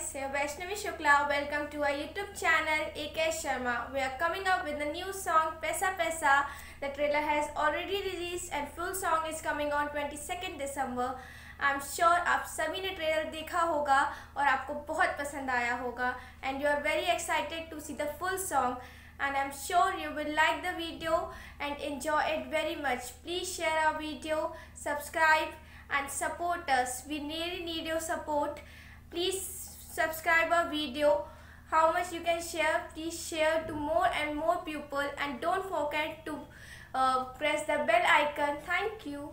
guys, Vaishnavi Shukla. Welcome to our YouTube channel AK Sharma. We are coming up with a new song Pesa Pesa. The trailer has already released and full song is coming on 22nd December. I am sure आप सभी ने trailer देखा होगा और आपको बहुत पसंद आया होगा and you are very excited to see the full song and I'm sure you will like the video and enjoy it very much. Please share our video, subscribe and support us. We really need your support. Please video. How much you can share, please share to more and more people and don't forget to uh, press the bell icon. Thank you.